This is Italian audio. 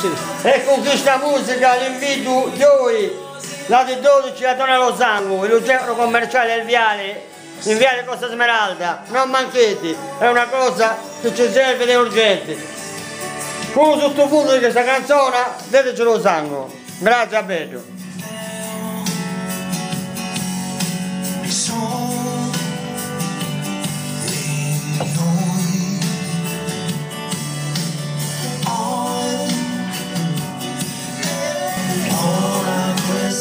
E con questa musica l'invito voi, lato 12 a Donna Losango, il centro commerciale del Viale, in Viale Costa Smeralda, non manchete, è una cosa che ci serve ed è urgente. Con sottofondo di questa canzone, dateci lo sangue. Grazie a Bello. all I could